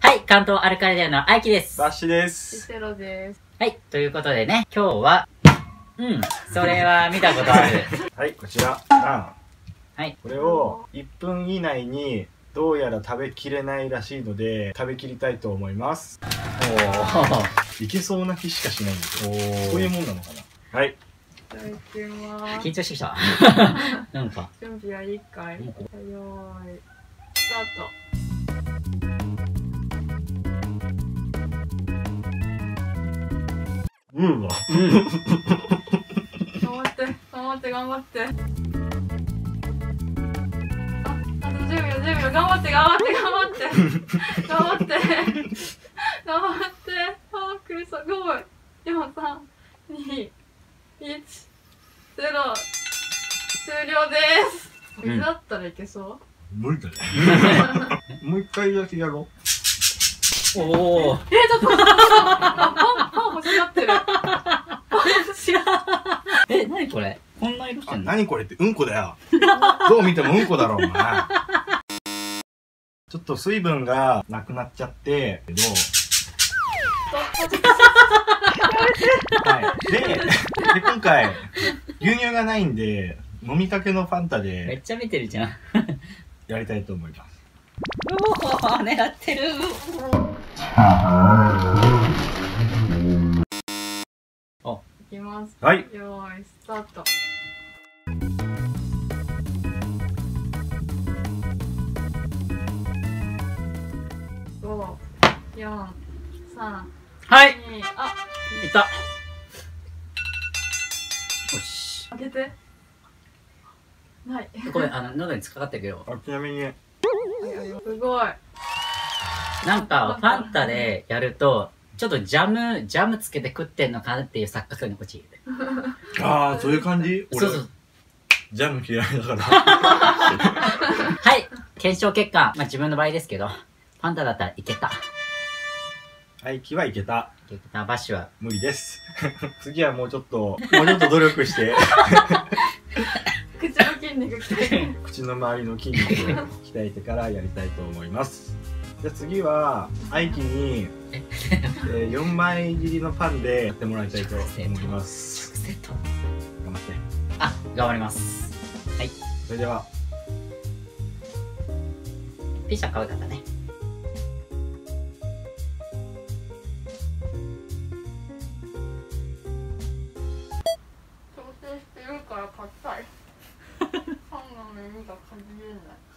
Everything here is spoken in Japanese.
はい、関東アルカリデオの愛希です。バッシュでシす。セロです。はい、ということでね、今日は、うん、それは見たことある。はい、こちら、ナン。はい。これを1分以内にどうやら食べきれないらしいので、食べきりたいと思います。おー。いけそうな気しかしないんですよ。おそういうもんなのかな？はい。いただきます。緊張してきた。なんか、準備はいいかい？うんよーい。スターうんわ。うん。ト。頑張って、頑張って、頑張って。あ、あと10秒、10秒、頑張って、頑張って、頑張って。頑張って。頑張って。あー、苦しそう。5、4、3、2、1、0。終了です。うん水だったらいけそう？無理だね。もう一回だけやろおー。えー、ちょっと待ってあパン、パン欲しがってる。パン欲しがってえ、なにこれこんな色してう。んの？何これってうんこだよ。どう見てもうんこだろ、お前。ちょっと水分がなくなっちゃって、けど、はい。で、で、今回、牛乳がないんで、飲みかけのファンタめでっちゃ見てるじゃん。やりたいと思います。おー、狙ってる。いきます。はい。よーい、スタート。五、四、三、はい二、あ、いった。よし。開けて。ない。ごめん、あの、喉に突っかかってるけど、あちなみに、すごい。なんか、ファンタでやると、ちょっとジャム、ジャムつけて食ってんのかなっていう錯覚に陥る。ああ、そういう感じ？俺そうそう。ジャム嫌いだから。はい検証結果、まあ自分の場合ですけど、ファンタだったらいけた。はい、気はいけた。いけた、バッシュは。無理です。次はもうちょっと、もうちょっと努力して、口の筋肉鍛えて。口の周りの筋肉を鍛えてからやりたいと思います。じゃあ次は、アイキねえー、枚切りのパンでやってもらいたいと思います。直接。頑張ってあ頑張ります。はい。それでは。ピシャ可愛かったね。調整してるから硬い。パンの耳がかじれない。